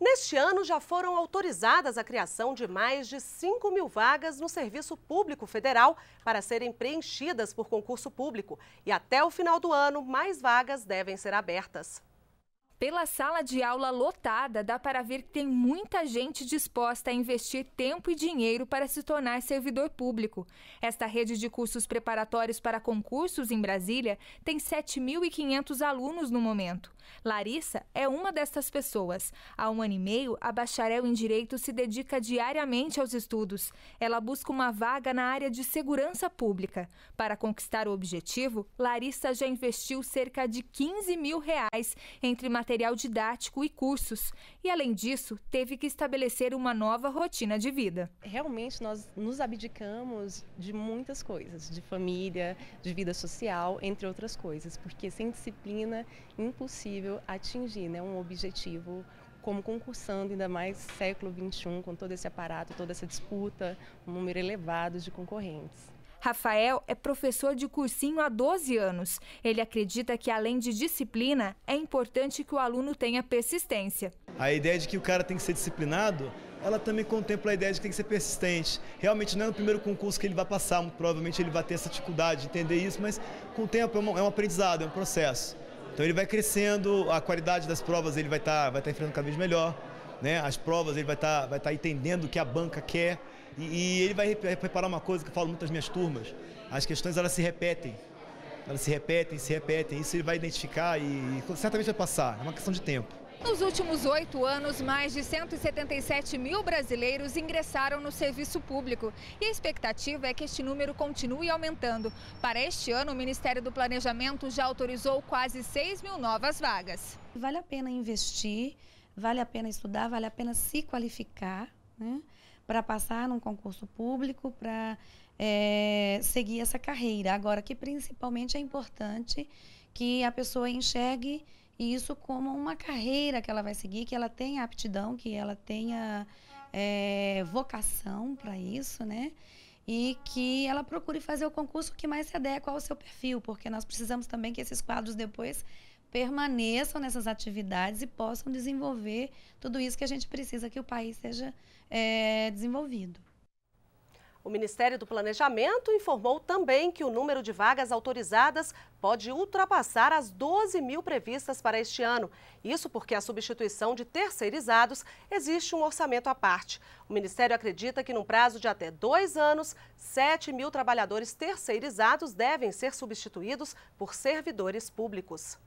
Neste ano, já foram autorizadas a criação de mais de 5 mil vagas no Serviço Público Federal para serem preenchidas por concurso público. E até o final do ano, mais vagas devem ser abertas. Pela sala de aula lotada, dá para ver que tem muita gente disposta a investir tempo e dinheiro para se tornar servidor público. Esta rede de cursos preparatórios para concursos em Brasília tem 7.500 alunos no momento. Larissa é uma destas pessoas. Há um ano e meio, a bacharel em Direito se dedica diariamente aos estudos. Ela busca uma vaga na área de segurança pública. Para conquistar o objetivo, Larissa já investiu cerca de 15 mil reais entre materiais material didático e cursos. E, além disso, teve que estabelecer uma nova rotina de vida. Realmente, nós nos abdicamos de muitas coisas, de família, de vida social, entre outras coisas, porque sem disciplina, impossível atingir né, um objetivo como concursando, ainda mais século XXI, com todo esse aparato, toda essa disputa, um número elevado de concorrentes. Rafael é professor de cursinho há 12 anos. Ele acredita que, além de disciplina, é importante que o aluno tenha persistência. A ideia de que o cara tem que ser disciplinado, ela também contempla a ideia de que tem que ser persistente. Realmente não é no primeiro concurso que ele vai passar, provavelmente ele vai ter essa dificuldade de entender isso, mas com o tempo é um, é um aprendizado, é um processo. Então ele vai crescendo, a qualidade das provas ele vai estar tá, vai tá enfrentando cada vez melhor. Né? As provas ele vai estar tá, vai tá entendendo o que a banca quer. E, e ele vai preparar uma coisa que eu falo muito nas minhas turmas. As questões elas se repetem. Elas se repetem, se repetem. Isso ele vai identificar e, e certamente vai passar. É uma questão de tempo. Nos últimos oito anos, mais de 177 mil brasileiros ingressaram no serviço público e a expectativa é que este número continue aumentando. Para este ano, o Ministério do Planejamento já autorizou quase 6 mil novas vagas. Vale a pena investir, vale a pena estudar, vale a pena se qualificar, né? para passar num concurso público, para é, seguir essa carreira. Agora, que principalmente é importante que a pessoa enxergue isso como uma carreira que ela vai seguir, que ela tenha aptidão, que ela tenha é, vocação para isso, né? E que ela procure fazer o concurso que mais se adequa ao seu perfil, porque nós precisamos também que esses quadros depois permaneçam nessas atividades e possam desenvolver tudo isso que a gente precisa que o país seja é, desenvolvido. O Ministério do Planejamento informou também que o número de vagas autorizadas pode ultrapassar as 12 mil previstas para este ano. Isso porque a substituição de terceirizados existe um orçamento à parte. O Ministério acredita que, num prazo de até dois anos, 7 mil trabalhadores terceirizados devem ser substituídos por servidores públicos.